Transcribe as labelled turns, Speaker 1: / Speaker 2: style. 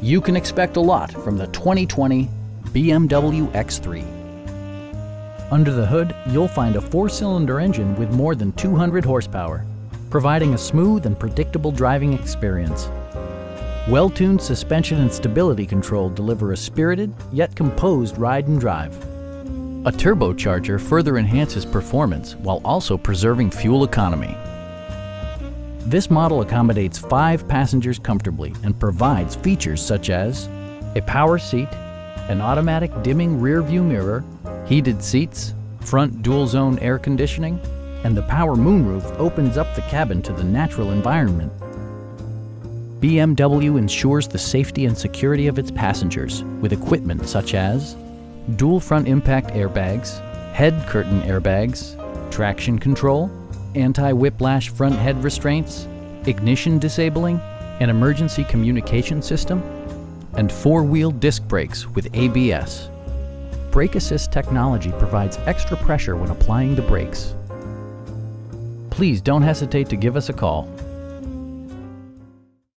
Speaker 1: You can expect a lot from the 2020 BMW X3. Under the hood, you'll find a four-cylinder engine with more than 200 horsepower, providing a smooth and predictable driving experience. Well-tuned suspension and stability control deliver a spirited yet composed ride and drive. A turbocharger further enhances performance while also preserving fuel economy. This model accommodates five passengers comfortably and provides features such as a power seat, an automatic dimming rear view mirror, heated seats, front dual zone air conditioning, and the power moonroof opens up the cabin to the natural environment. BMW ensures the safety and security of its passengers with equipment such as dual front impact airbags, head curtain airbags, traction control, anti-whiplash front head restraints, ignition disabling, an emergency communication system, and four-wheel disc brakes with ABS. Brake Assist technology provides extra pressure when applying the brakes. Please don't hesitate to give us a call